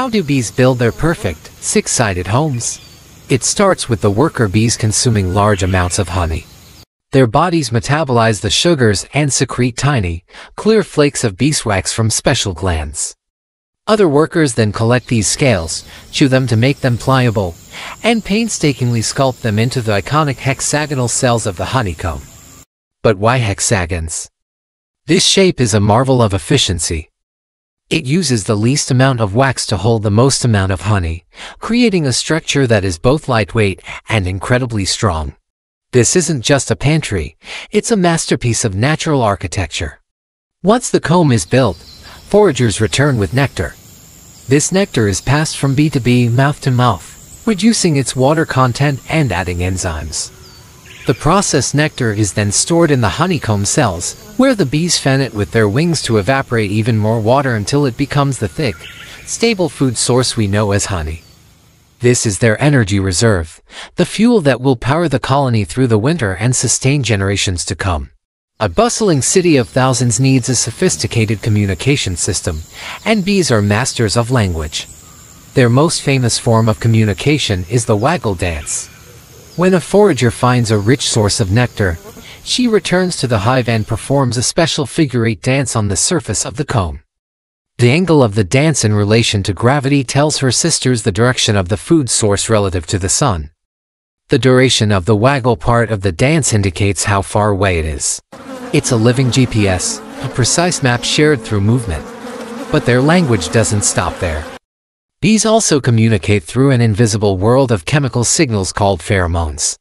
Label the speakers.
Speaker 1: How do bees build their perfect, six-sided homes? It starts with the worker bees consuming large amounts of honey. Their bodies metabolize the sugars and secrete tiny, clear flakes of beeswax from special glands. Other workers then collect these scales, chew them to make them pliable, and painstakingly sculpt them into the iconic hexagonal cells of the honeycomb. But why hexagons? This shape is a marvel of efficiency. It uses the least amount of wax to hold the most amount of honey, creating a structure that is both lightweight and incredibly strong. This isn't just a pantry, it's a masterpiece of natural architecture. Once the comb is built, foragers return with nectar. This nectar is passed from bee to bee, mouth to mouth, reducing its water content and adding enzymes. The processed nectar is then stored in the honeycomb cells, where the bees fan it with their wings to evaporate even more water until it becomes the thick, stable food source we know as honey. This is their energy reserve, the fuel that will power the colony through the winter and sustain generations to come. A bustling city of thousands needs a sophisticated communication system, and bees are masters of language. Their most famous form of communication is the waggle dance. When a forager finds a rich source of nectar, she returns to the hive and performs a special figure-eight dance on the surface of the comb. The angle of the dance in relation to gravity tells her sisters the direction of the food source relative to the sun. The duration of the waggle part of the dance indicates how far away it is. It's a living GPS, a precise map shared through movement. But their language doesn't stop there. Bees also communicate through an invisible world of chemical signals called pheromones.